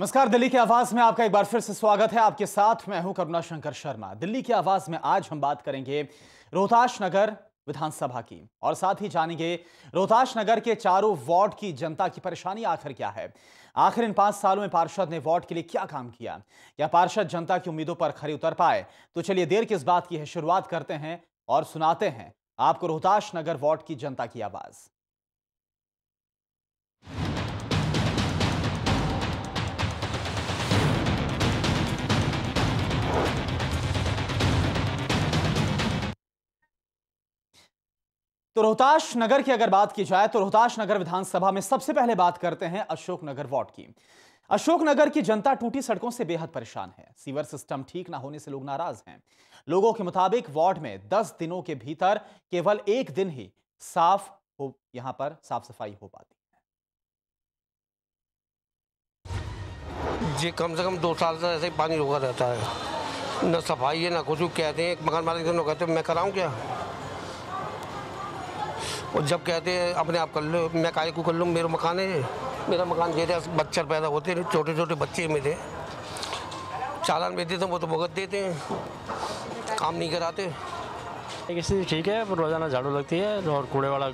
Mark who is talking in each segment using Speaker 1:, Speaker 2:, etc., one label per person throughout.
Speaker 1: नमस्कार, दिल्ली की आवाज़ में आपका एक बार फिर से स्वागत है। आपके साथ मैं हूँ करुणा शंकर शर्मा। दिल्ली की आवाज़ में आज हम बात करेंगे रोहताश नगर विधानसभा की और साथ ही जानेंगे रोहताश नगर के चारों वार्ड की जनता की परेशानी, आखिर क्या है? आखिर इन पाँच सालों में पार्षद ने वार्ड के लिए क्या काम किया? क्या पार्षद जनता की उम्मीदों पर खरी उतर पाए? तो चलिए देर किस बात की है, शुरुआत करते हैं और सुनाते हैं आपको रोहताश नगर वार्ड की जनता की आवाज़। तो रोहताश नगर की अगर बात की जाए तो रोहताश नगर विधानसभा में सबसे पहले बात करते हैं अशोक नगर वार्ड की। अशोक नगर की जनता टूटी सड़कों से बेहद परेशान है। सीवर सिस्टम ठीक ना होने से लोग नाराज़ हैं। लोगों के मुताबिक वार्ड में 10 दिनों के भीतर केवल एक दिन ही साफ़ हो, यहाँ पर साफ़ सफ़ाई हो पाती
Speaker 2: है। जी, कम से कम दो साल से ऐसे पानी रुका रहता है। न सफ़ाई है, ना कुछ। कहते हैं मकान मालिक कहते हैं, मैं कराऊं क्या? और जब कहते हैं, अपने आप कर लो, मैं काय को कर लूँ? मेरा मकान है। मेरा मकान ये बच्चर पैदा होते हैं छोटे छोटे बच्चे मेरे। चालान भेज देते हैं, वो तो भुगत देते हैं। काम नहीं कराते।
Speaker 3: स्थिति ठीक है रोज़ाना झाड़ू लगती है, और कूड़े वाला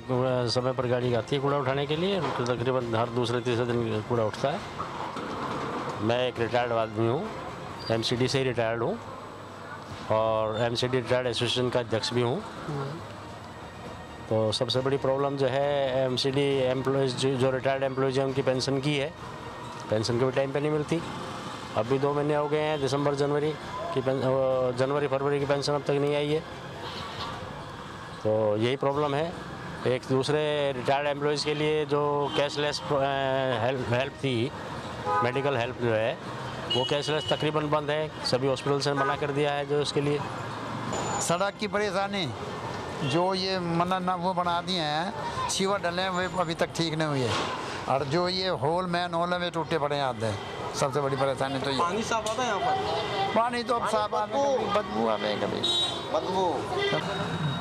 Speaker 3: समय पर गाड़ी आती है कूड़ा उठाने के लिए तो तकरीबन हर दूसरे, तीसरे दिन कूड़ा उठता है। मैं एक रिटायर्ड आदमी हूँ एम से ही रिटायर्ड हूँ, और एम सी रिटायर्ड एसोसिएशन का अध्यक्ष भी हूँ। तो सबसे बड़ी प्रॉब्लम जो है एम सी डी एम्प्लॉयज़ जो रिटायर्ड एम्प्लॉयज़ हैं, उनकी पेंशन की है। पेंशन के भी टाइम पे नहीं मिलती। अभी दो महीने हो गए हैं, दिसंबर, जनवरी की जनवरी, फरवरी की पेंशन अब तक नहीं आई है। तो यही प्रॉब्लम है। एक दूसरे रिटायर्ड एम्प्लॉयज़ के लिए जो कैशलेस हेल्प हेल्प थी मेडिकल हेल्प जो है, वो कैशलेस तकरीबन बंद है। सभी हॉस्पिटल से मना कर दिया है जो उसके लिए।
Speaker 4: सड़क की परेशानी। जो ये मना न वो बना दिए हैं सीवर डले हैं वे अभी तक ठीक नहीं हुई है और जो ये होल मैन होल है वे टूटे पड़े याद है सबसे बड़ी परेशानी तो ये।
Speaker 2: पानी साफ़ आता है यहाँ पर?
Speaker 4: पानी तो अब साफ़ आता है बदबू आवे कभी।
Speaker 2: बदबू।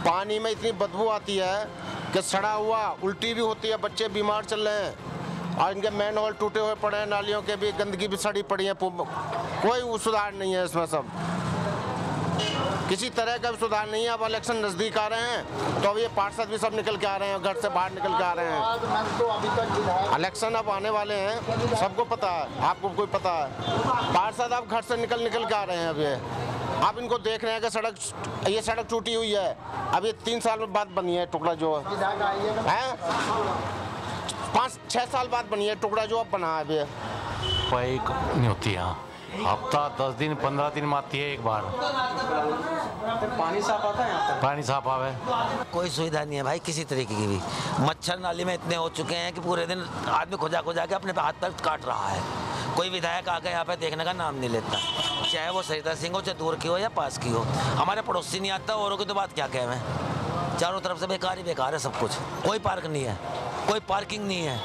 Speaker 2: पानी में इतनी बदबू आती है कि सड़ा हुआ उल्टी भी होती है बच्चे बीमार चल रहे हैं। और इनके मैन होल टूटे हुए पड़े हैं नालियों के भी गंदगी भी सड़ी पड़ी है कोई सुधार नहीं है इसमें सब। किसी तरह का भी सुधार नहीं है। अब इलेक्शन नज़दीक आ रहे हैं। तो अब ये पार्षद भी सब निकल के आ रहे हैं, घर से बाहर निकल के आ रहे हैं। इलेक्शन अब आने वाले हैं। सबको पता है, आपको कोई पता है। पार्षद अब घर से निकल निकल के आ रहे हैं अब ये। आप इनको देख रहे हैं कि सड़क, ये सड़क टूटी हुई है। अब ये तीन साल बाद बनी है, टुकड़ा जो है। पाँच छः साल बाद बनी है, टुकड़ा जो अब बना है अभी
Speaker 5: नहीं होती यहाँ। हफ़्ता दस दिन पंद्रह दिन में आती है एक बार।
Speaker 2: पानी साफ़ आता है यहाँ
Speaker 5: पानी साफ़ आवे।
Speaker 6: कोई सुविधा नहीं है भाई किसी तरीके की भी। मच्छर नाली में इतने हो चुके हैं कि पूरे दिन आदमी खुजा खुजा के अपने हाथ पर काट रहा है। कोई विधायक आके यहाँ पे देखने का नाम नहीं लेता। चाहे वो सरिता सिंह हो चाहे दूर की हो या पास की हो। हमारे पड़ोसी नहीं आता औरों की तो बात क्या कहें मैं? चारों तरफ़ से बेकार ही बेकार है सब कुछ। कोई पार्क नहीं है। कोई पार्किंग नहीं है।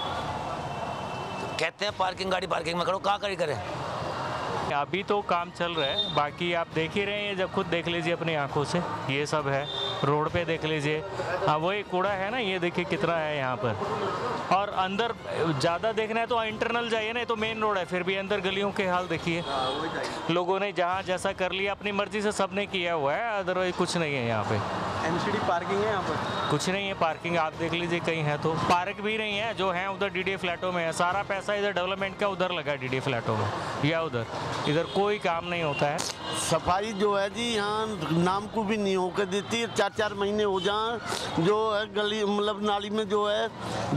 Speaker 6: कहते हैं पार्किंग गाड़ी पार्किंग में करो कहाँ करी करें?
Speaker 7: अभी तो काम चल रहा है। बाकी आप देख ही रहे हैं जब खुद देख लीजिए अपनी आँखों से। ये सब है। रोड पे देख लीजिए। हाँ वही कूड़ा है ना, ये देखिए कितना है यहाँ पर। और अंदर ज़्यादा देखना है तो इंटरनल जाइए ना तो मेन रोड है। फिर भी अंदर गलियों के हाल देखिए। लोगों ने जहाँ जैसा कर लिया, अपनी मर्ज़ी से सबने किया हुआ है अदरवाइज़ कुछ नहीं है यहाँ पे।
Speaker 2: एमसीडी पार्किंग है यहाँ पर?
Speaker 7: कुछ नहीं है पार्किंग आप देख लीजिए कहीं है तो। पार्क भी नहीं है जो है उधर डी फ्लैटों में है। सारा पैसा इधर डेवलपमेंट का उधर लगा डी फ्लैटों में या उधर। इधर कोई काम नहीं होता है।
Speaker 8: सफ़ाई जो है जी यहाँ नाम को भी नहीं होकर देती चार चार महीने हो जाए जो है गली मतलब नाली में जो है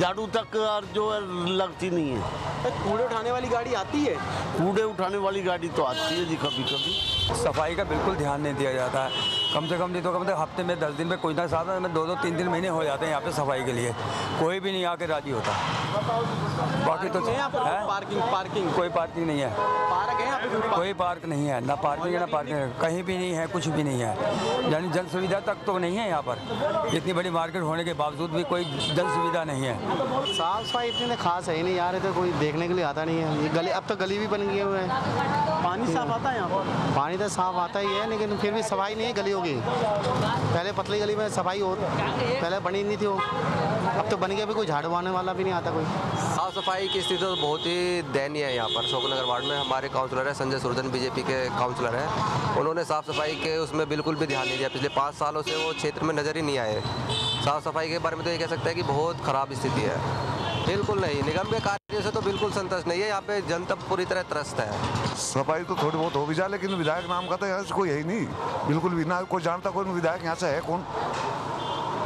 Speaker 8: झाड़ू तक और जो है लगती नहीं है।
Speaker 2: कूड़े उठाने वाली गाड़ी आती है?
Speaker 8: कूड़े उठाने वाली गाड़ी तो आती है जी कभी कभी
Speaker 9: सफ़ाई का बिल्कुल ध्यान नहीं दिया जाता है। कम से कम नहीं तो कम से हफ़्ते में दस दिन में कोई ना साथ में दो दो तीन तीन महीने हो जाते हैं यहाँ पे सफ़ाई के लिए। कोई भी नहीं आके राज़ी होता। बाकी तो है?
Speaker 2: Parking parking.
Speaker 9: कोई पार्किंग नहीं है।
Speaker 2: पार्क है
Speaker 9: कोई पार्क नहीं है ना पार्किंग है ना पार्किंग कहीं भी नहीं है कुछ भी नहीं है। यानी जन सुविधा तक तो नहीं है यहाँ पर। इतनी बड़ी मार्केट होने के बावजूद भी कोई जन सुविधा नहीं है।
Speaker 10: साफ़ सफ़ाई इतनी खास है ही नहीं यार तो कोई देखने के लिए आता नहीं है। ये गली अब तो गली भी बन गए हुए हैं।
Speaker 2: पानी साफ़ आता है यहाँ पर?
Speaker 10: पानी तो साफ़ आता ही है, लेकिन फिर भी सफ़ाई नहीं है गलियों की। पहले पतली गली में सफ़ाई हो, पहले बनी नहीं थी वो। अब तो बन गया भी कोई झाड़ू आने वाला भी नहीं आता कोई।
Speaker 11: साफ़ सफ़ाई की स्थिति तो बहुत ही दयनीय है यहाँ पर। अशोकनगर वार्ड में हमारे काउंसलर है, संजय सुरजन, बीजेपी के काउंसलर हैं। उन्होंने साफ़ सफ़ाई के उसमें बिल्कुल भी ध्यान नहीं दिया। पिछले पाँच सालों से वो क्षेत्र में नज़र ही नहीं आए। साफ़ सफ़ाई के बारे में तो ये कह सकते हैं कि बहुत ख़राब स्थिति है। बिल्कुल नहीं निगम के कार्य से तो बिल्कुल संतुष्ट नहीं है यहाँ पे जनता पूरी तरह त्रस्त है।
Speaker 12: सफ़ाई तो थोड़ी बहुत हो भी जाए लेकिन विधायक नाम का तो यहाँ कोई है ही नहीं। बिल्कुल भी ना कोई जानता कोई विधायक यहाँ से है कौन?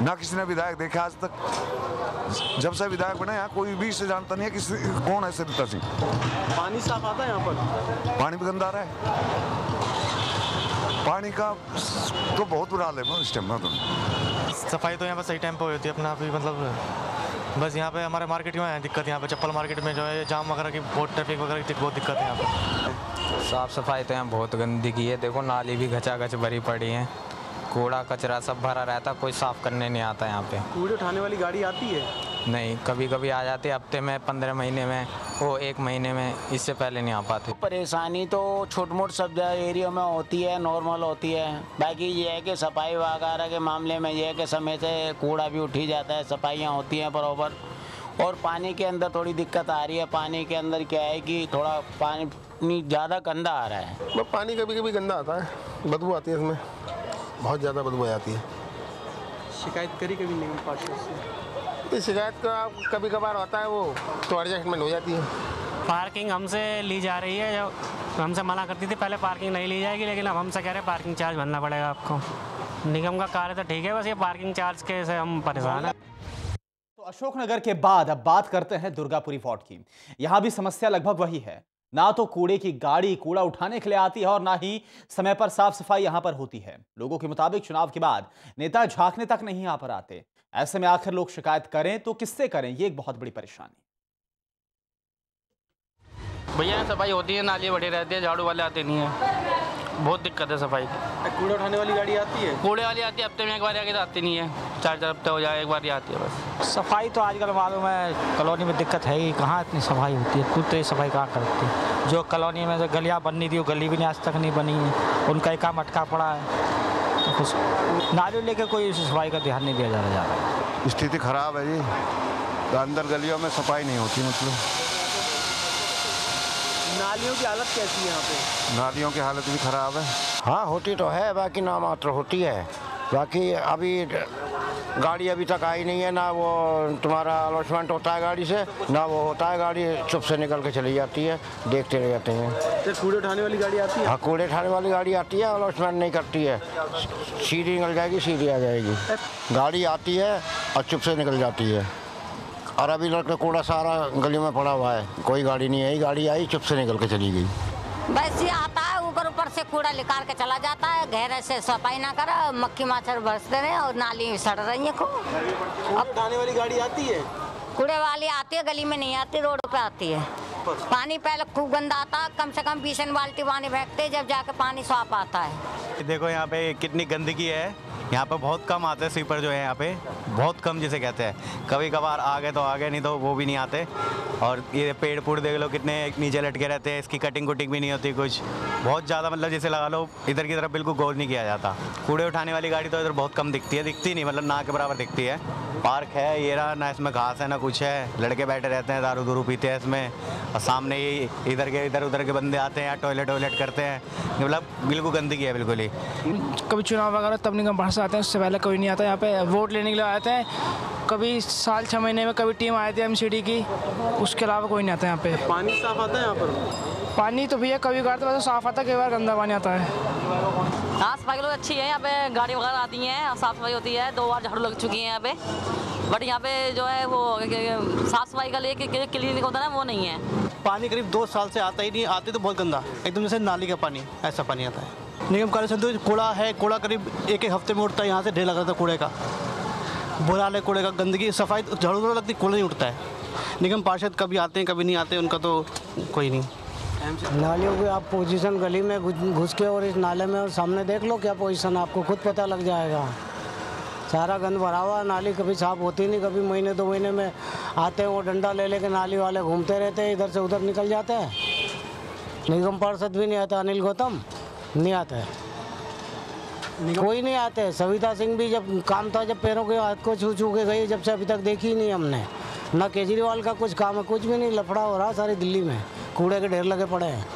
Speaker 12: ना किसी ने विधायक देखा आज तक। जब से विधायक बने यहाँ कोई भी इसे जानता नहीं है किसी कौन है सरिता सिंह।
Speaker 10: पानी साफ़ आता है यहाँ पर?
Speaker 12: पानी भी गंदा आ रहा है। पानी का तो बहुत बुरा हाल है इस टाइम में तो।
Speaker 13: सफ़ाई तो यहाँ पर सही टाइम पे होती है अपना अभी मतलब बस यहाँ पे हमारे मार्केट में है दिक्कत यहाँ पे चप्पल मार्केट में जो है जाम वगैरह की बहुत ट्रैफ़िक वगैरह की बहुत दिक्कत है यहाँ पे।
Speaker 14: साफ़ सफ़ाई तो यहाँ बहुत गंदी की है देखो नाली भी घचाघच भरी पड़ी है कूड़ा कचरा सब भरा रहता कोई साफ़ करने नहीं आता यहाँ पे।
Speaker 10: कूड़े उठाने वाली गाड़ी आती है?
Speaker 14: नहीं कभी कभी आ जाती है हफ़्ते में पंद्रह महीने में वो एक महीने में इससे पहले नहीं आ पाते।
Speaker 15: परेशानी तो छोट मोट सब एरिया में होती है नॉर्मल होती है। बाकी ये है कि सफ़ाई वगैरह के मामले में ये है कि समय से कूड़ा भी उठी जाता है सफाइयाँ होती हैं बराबर। और पानी के अंदर थोड़ी दिक्कत आ रही है। पानी के अंदर क्या है कि थोड़ा पानी ज़्यादा गंदा आ रहा है।
Speaker 2: पानी कभी कभी गंदा आता है। बदबू आती है इसमें। बहुत ज़्यादा बदबू आती है।
Speaker 10: शिकायत करी कभी नहीं पार्षद से?
Speaker 2: तो शिकायत का कभी कभार होता है वो तो एडजस्टमेंट हो जाती है।
Speaker 16: पार्किंग हमसे ली जा रही है जो हमसे मना करती थी पहले पार्किंग नहीं ली जाएगी लेकिन अब हमसे कह रहे हैं पार्किंग चार्ज भरना पड़ेगा आपको। निगम का कार्य तो ठीक है बस ये पार्किंग चार्ज के से हम परेशान हैं।
Speaker 1: तो अशोकनगर के बाद अब बात करते हैं दुर्गापुरी वार्ड की। यहाँ भी समस्या लगभग वही है। ना तो कूड़े की गाड़ी कूड़ा उठाने के लिए आती है और ना ही समय पर साफ़ सफ़ाई यहाँ पर होती है। लोगों के मुताबिक चुनाव के बाद नेता झांकने तक नहीं यहाँ पर आते। ऐसे में आखिर लोग शिकायत करें तो किससे करें? ये एक बहुत बड़ी परेशानी।
Speaker 17: भैया सफ़ाई होती है नाली बड़ी रहती है झाड़ू वाले आते नहीं है। बहुत दिक्कत है सफ़ाई की।
Speaker 10: कूड़े उठाने वाली गाड़ी आती है?
Speaker 17: कूड़े वाली आती है हफ़्ते में एक बार आगे तो आती नहीं है। चार चार हफ़्ते हो जाए एक बार ही आती है बस।
Speaker 15: सफ़ाई तो आजकल मालूम है कॉलोनी में दिक्कत है ही कहाँ इतनी सफ़ाई होती है? खुद तो सफ़ाई कहाँ करती है? जो कॉलोनी में जो गलियाँ बननी थी वो गली भी नहीं आज तक नहीं बनी है। उनका ही काम अटका पड़ा है। तो नालियों लेकर कोई सफ़ाई का ध्यान नहीं दिया जा रहा है।
Speaker 12: स्थिति खराब है जी। तो अंदर गलियों में सफ़ाई नहीं होती मतलब।
Speaker 10: नालियों की हालत कैसी है यहाँ पे?
Speaker 12: नालियों की हालत भी खराब है।
Speaker 2: हाँ होती तो है बाकी नामात्र होती है। बाकी अभी गाड़ी अभी तक आई नहीं है ना वो तुम्हारा अलॉटमेंट होता है गाड़ी से ना वो होता है गाड़ी चुप से निकल के चली जाती है देखते रह जाते हैं।
Speaker 10: तो कूड़े उठाने वाली गाड़ी आती है?
Speaker 2: हाँ कूड़े उठाने वाली गाड़ी आती है अलॉटमेंट नहीं करती है। सीधी निकल जाएगी सीधी आ जाएगी। गाड़ी आती है और चुप से निकल जाती है। और अभी लड़का कूड़ा सारा गली में पड़ा हुआ है कोई गाड़ी नहीं आई गाड़ी आई चुप से निकल के चली गई।
Speaker 18: बस ये आता से कूड़ा निकाल के चला जाता है गहरे से सफ़ाई ना करा मक्खी मच्छर बरसते रहे और नाली सड़ रही है खूब।
Speaker 10: अब उठाने वाली गाड़ी आती है?
Speaker 18: कूड़े वाली आती है गली में नहीं आती रोड पे आती है। पानी पहले खूब गंदा आता है कम से कम बीस बाल्टी पानी फेंकते जब जाके पानी साफ़ आता है।
Speaker 19: देखो यहाँ पे कितनी गंदगी है। यहाँ पर बहुत कम आते हैं, स्वीपर जो है यहाँ पे, बहुत कम जिसे कहते हैं। कभी कभार आ गए तो आ गए नहीं तो वो भी नहीं आते। और ये पेड़ पूड़ देख लो कितने नीचे लटके रहते हैं, इसकी कटिंग कुटिंग भी नहीं होती कुछ। बहुत ज़्यादा मतलब जैसे लगा लो, इधर की तरफ़ बिल्कुल गौर नहीं किया जाता। कूड़े उठाने वाली गाड़ी तो इधर बहुत कम दिखती है, दिखती नहीं मतलब ना के बराबर दिखती है। पार्क है ये रहा ना इसमें घास है ना कुछ है। लड़के बैठे रहते हैं दारू दूरू पीते हैं इसमें। और सामने ही इधर के इधर उधर के बंदे आते हैं टॉयलेट वॉयलेट करते हैं। मतलब बिल्कुल गंदगी है बिल्कुल ही।
Speaker 20: कभी चुनाव वगैरह तब निगम बाहर से आते हैं उससे पहले कोई नहीं आता। यहाँ पे वोट लेने के लिए आते हैं। कभी साल छः महीने में कभी टीम आई थी एम की उसके अलावा कोई नहीं आता यहाँ पे।
Speaker 10: पानी साफ़ आता है यहाँ पर?
Speaker 20: पानी तो भैया कभी कभार तो वैसे साफ़ आता है कई बार गंदा पानी आता है।
Speaker 21: हाँ सफ़ाई लोग अच्छी है यहाँ पे गाड़ी वगैरह आती हैं साफ़ सफ़ाई होती है दो बार झाड़ू लग चुकी है यहाँ पे। बट यहाँ पे जो है वो साफ़ सफ़ाई का लिए क्लिनिक होता है ना वो नहीं है।
Speaker 10: पानी करीब दो साल से आता ही नहीं आते तो बहुत गंदा एकदम जैसे नाली का पानी ऐसा पानी आता है। निगम कार्य संतोष कूड़ा है कूड़ा करीब एक एक हफ़्ते में उठता है यहाँ से ढेर लगा था कूड़े का। बुरा हाल है कूड़े का गंदगी सफ़ाई झाड़ू तो लगती कूड़ा नहीं उठता है। निगम पार्षद कभी आते हैं कभी नहीं आते उनका तो कोई नहीं।
Speaker 15: नालियों की आप पोजीशन गली में घुस के और इस नाले में और सामने देख लो क्या पोजीशन आपको खुद पता लग जाएगा। सारा गंद भरा हुआ नाली कभी साफ़ होती नहीं कभी महीने दो महीने में आते हैं वो डंडा ले लेके नाली वाले घूमते रहते हैं इधर से उधर निकल जाते हैं। निगम पार्षद भी नहीं आता अनिल गौतम नहीं आता। है कोई नहीं आते सविता सिंह भी जब काम था जब पैरों के हाथ को छू छू के गई जब से अभी तक देखी ही नहीं हमने। ना केजरीवाल का कुछ काम है कुछ भी नहीं लफड़ा हो रहा सारी दिल्ली में। कूड़े के ढेर लगे पड़े हैं।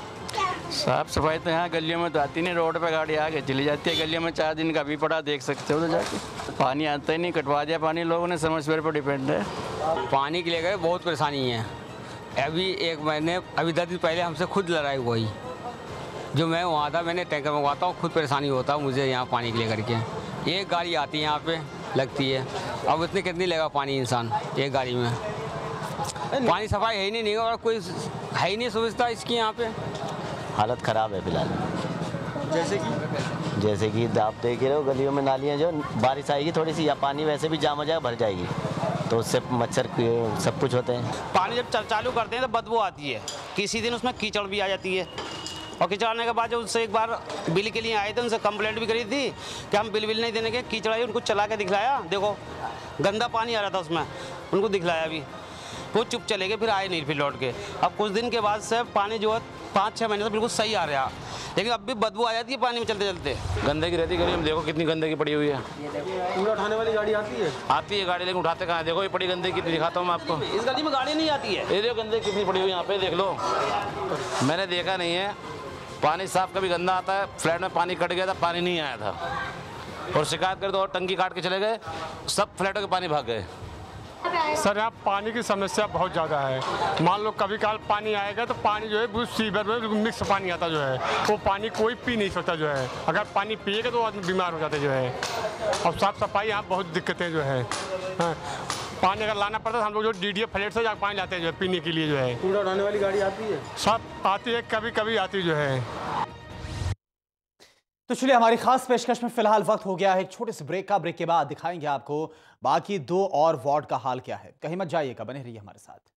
Speaker 22: साफ़ सफ़ाई तो यहाँ गलियों में तो आती नहीं रोड पे गाड़ी आगे चली जाती है। गलियों में चार दिन का भी पड़ा देख सकते हो तो जाके। पानी आता ही नहीं कटवा दिया पानी लोगों ने समझ पर डिपेंड है।
Speaker 23: पानी के लिए गए बहुत परेशानी है। अभी एक महीने अभी दस दिन पहले हमसे खुद लड़ाई हुई। जो मैं वहाँ था मैंने टैंकर मंगवाता हूँ खुद परेशानी होता है मुझे यहाँ पानी के लिए करके। एक गाड़ी आती है यहाँ पे लगती है। अब इतने कितनी लगा पानी इंसान एक गाड़ी में? पानी सफ़ाई है ही नहीं, नहीं और कोई है ही नहीं सुविधा इसकी यहाँ पे।
Speaker 24: हालत ख़राब है फ़िलहाल।
Speaker 23: जैसे कि?
Speaker 24: जैसे कि आप देख रहे हो गलियों में नालियाँ जो बारिश आएगी थोड़ी सी या पानी वैसे भी जाम हो जाएगा भर जाएगी। तो उससे मच्छर सब कुछ होते हैं।
Speaker 25: पानी जब चल- चालू करते हैं तो बदबू आती है। किसी दिन उसमें कीचड़ भी आ जाती है। और कीचड़ आने के बाद जब उससे एक बार बिल के लिए आए थे उनसे कंप्लेंट भी करी थी कि हम बिल बिल नहीं देने के कीचड़ आई उनको चला के दिखलाया। देखो गंदा पानी आ रहा था उसमें उनको दिखलाया भी। वो चुप चले गए फिर आए नहीं फिर लौट के अब कुछ दिन के बाद से पानी जो है पाँच छः महीने से बिल्कुल सही आ रहा। लेकिन अब भी बदबू आ जाती है पानी में चलते चलते।
Speaker 5: गंदगी रहती है गली में देखो कितनी गंदगी पड़ी हुई है।
Speaker 25: कूड़ा उठाने वाली गाड़ी आती है?
Speaker 5: आती है गाड़ी लेकिन उठाते कहाँ देखो ये पड़ी गंदगी कितनी दिखाता हूँ मैं आपको।
Speaker 25: इस गली में गाड़ी नहीं आती है।
Speaker 5: ये देखो गंदगी कितनी पड़ी हुई है यहाँ पे देख लो। मैंने देखा नहीं है। पानी साफ़ कभी गंदा आता है फ्लैट में पानी कट गया था पानी नहीं आया था। और शिकायत कर दो और टंकी काट के चले गए सब फ्लैटों के पानी भाग गए।
Speaker 26: सर यहाँ पानी की समस्या बहुत ज़्यादा है। मान लो कभी काल पानी आएगा तो पानी जो है सीवर में मिक्स पानी आता जो है। वो पानी कोई पी नहीं सकता जो है। अगर पानी पिएगा तो आदमी बीमार हो जाते जो है। और साफ़ सफ़ाई यहाँ बहुत दिक्कतें जो है। हाँ, पानी अगर लाना पड़ता है तो हम लोग जो डी डी फ्लेट से जाकर पानी लाते हैं जो है पीने के लिए जो है।
Speaker 25: कूड़ा उठाने वाली गाड़ी आती है?
Speaker 26: सब आती है कभी कभी आती जो है।
Speaker 1: तो चलिए, हमारी खास पेशकश में फ़िलहाल वक्त हो गया है। एक छोटे से ब्रेक का ब्रेक के बाद दिखाएँगे आपको बाकी दो और वार्ड का हाल क्या है। कहीं मत जाइएगा, बने रहिए हमारे साथ।